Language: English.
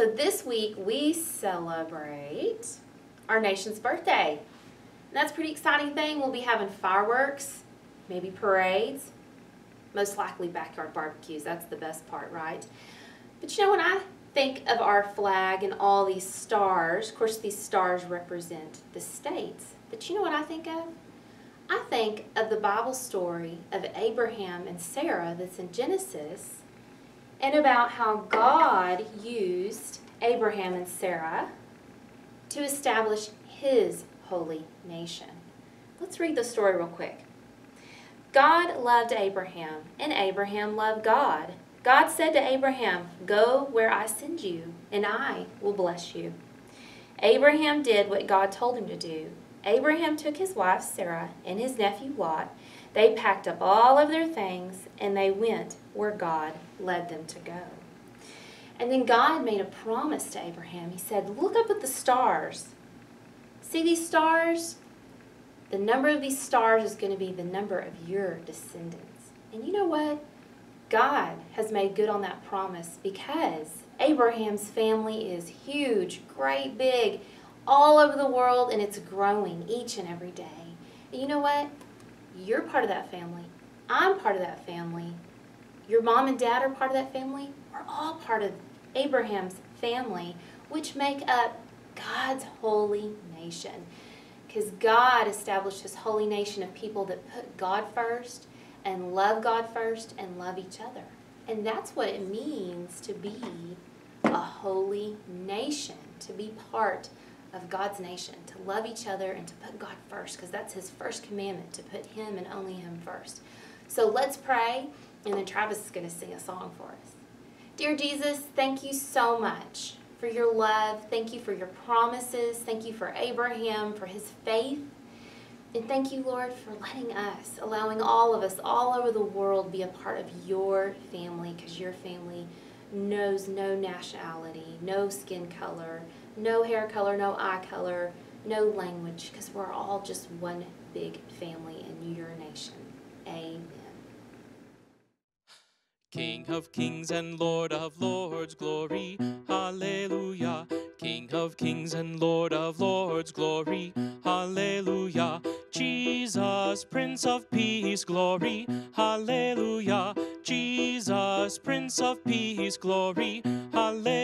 So this week we celebrate our nation's birthday. And that's a pretty exciting thing. We'll be having fireworks, maybe parades, most likely backyard barbecues. That's the best part, right? But you know, when I think of our flag and all these stars, of course, these stars represent the states. But you know what I think of? I think of the Bible story of Abraham and Sarah that's in Genesis and about how God used Abraham and Sarah to establish his holy nation. Let's read the story real quick. God loved Abraham, and Abraham loved God. God said to Abraham, Go where I send you, and I will bless you. Abraham did what God told him to do. Abraham took his wife Sarah and his nephew Lot. They packed up all of their things, and they went where God led them to go. And then God made a promise to Abraham. He said, Look up at the stars. See these stars? The number of these stars is going to be the number of your descendants. And you know what? God has made good on that promise because Abraham's family is huge, great, big, all over the world, and it's growing each and every day. And you know what? You're part of that family. I'm part of that family. Your mom and dad are part of that family. We're all part of Abraham's family, which make up God's holy nation. Because God established his holy nation of people that put God first and love God first and love each other. And that's what it means to be a holy nation, to be part of God's nation, to love each other and to put God first, because that's his first commandment, to put him and only him first. So let's pray, and then Travis is going to sing a song for us. Dear Jesus, thank you so much for your love. Thank you for your promises. Thank you for Abraham, for his faith. And thank you, Lord, for letting us, allowing all of us all over the world be a part of your family because your family knows no nationality, no skin color, no hair color, no eye color, no language because we're all just one big family in your nation. Amen. King of kings and Lord of lords, glory, hallelujah. King of kings and Lord of lords, glory, hallelujah. Jesus, Prince of peace, glory, hallelujah. Jesus, Prince of peace, glory, hallelujah.